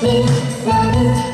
Bubbles, bubbles.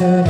should